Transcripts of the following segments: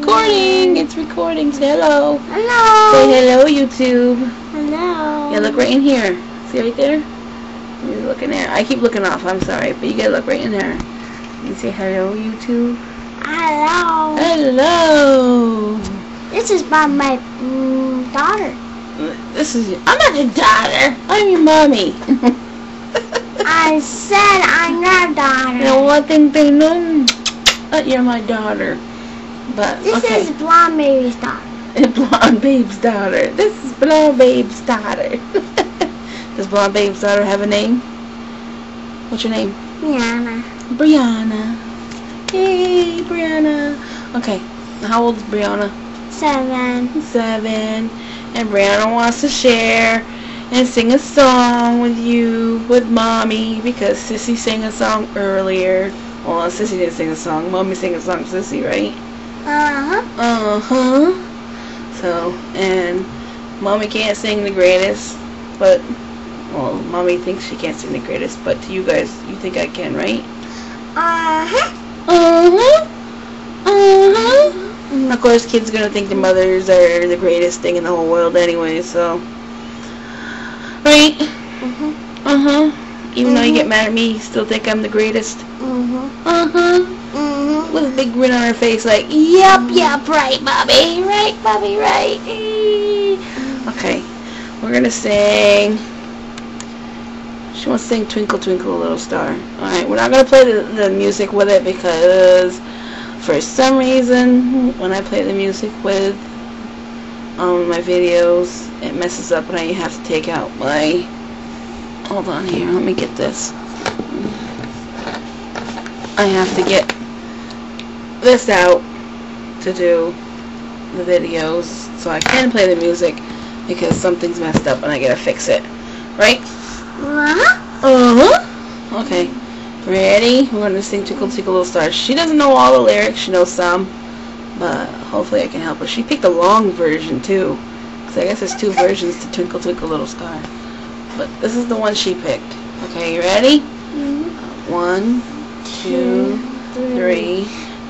recording. It's recording. Say hello. Hello. Say hello, YouTube. Hello. Yeah, look right in here. See right there? You're looking there. I keep looking off. I'm sorry, but you gotta look right in there. You say hello, YouTube. Hello. Hello. This is by my mm, daughter. This is. I'm not your daughter. I'm your mommy. I said I'm your daughter. You know one thing they know that you're my daughter. But This okay. is Blonde Baby's daughter. Blonde Babe's daughter. This is Blonde Babe's daughter. Does Blonde Babe's daughter have a name? What's your name? Brianna. Brianna. Hey, Brianna. Okay, how old is Brianna? Seven. Seven. And Brianna wants to share and sing a song with you, with Mommy, because Sissy sang a song earlier. Well, Sissy didn't sing a song. Mommy sang a song, Sissy, right? Uh-huh. Uh-huh. So, and Mommy can't sing the greatest, but, well, Mommy thinks she can't sing the greatest, but to you guys, you think I can, right? Uh-huh. Uh-huh. Uh-huh. And of course, kids are gonna think their mothers are the greatest thing in the whole world anyway, so. Right? Uh-huh. Uh-huh. Even though you get mad at me, you still think I'm the greatest? Uh-huh. Uh-huh. Uh-huh. With a big grin on her face like, yep, yep, right, Bobby, right, Bobby, right. Okay, we're gonna sing. She wants to sing Twinkle Twinkle Little Star. Alright, we're not gonna play the, the music with it because for some reason when I play the music with um, my videos it messes up and I have to take out my hold on here, let me get this. I have to get this out to do the videos so I can play the music because something's messed up and I gotta fix it. Right? Uh-huh. Uh-huh. Okay. Ready? We're gonna sing Twinkle Twinkle Little Star. She doesn't know all the lyrics, she knows some. But hopefully I can help her. She picked a long version too. Because I guess there's two versions to Twinkle Twinkle Little Star. But this is the one she picked. Okay, you ready? Mm-hmm. One, two, three.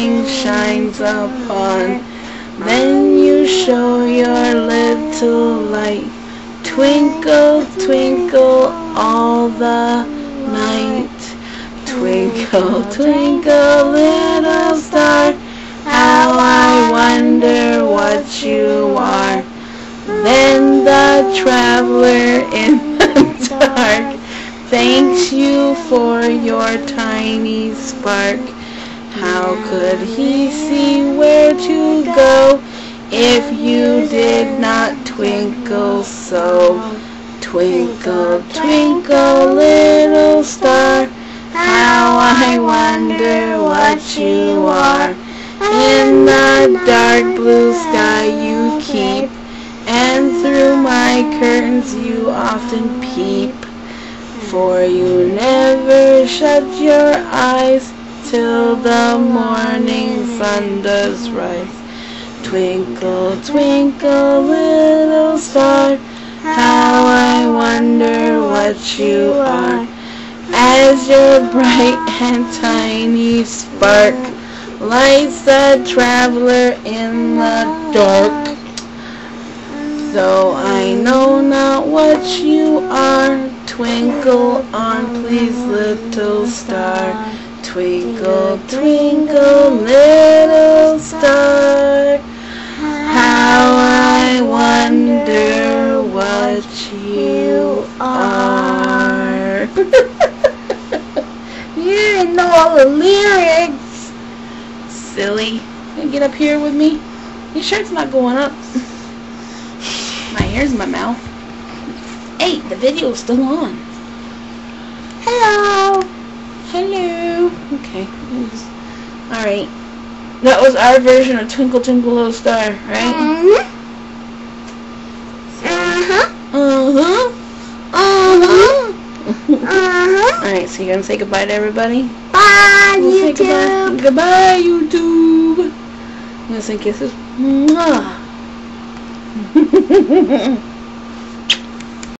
nothing shines upon, then you show your little light. Twinkle, twinkle all the night. Twinkle, twinkle, little star, how I wonder what you are. Then the traveler in the dark thanks you for your tiny spark. How could he see where to go if you did not twinkle so? Twinkle, twinkle, little star, how I wonder what you are. In the dark blue sky you keep, and through my curtains you often peep. For you never shut your eyes till the morning sun does rise. Twinkle, twinkle, little star, how I wonder what you are. As your bright and tiny spark lights the traveler in the dark. Though I know not what you are, twinkle on, please, little star. Twinkle, twinkle, little star, how I wonder what you are. you didn't know all the lyrics. Silly. You get up here with me? Your shirt's not going up. My in my mouth. Hey, the video's still on. Hello. Hello. Okay. Alright. That was our version of Twinkle Twinkle Little Star, right? Mhm. Uh-huh. Uh-huh. Uh-huh. Uh-huh. Alright, so you're gonna say goodbye to everybody? Bye, We'll say goodbye. YouTube. Goodbye, YouTube. I'm gonna say kisses. Mwah.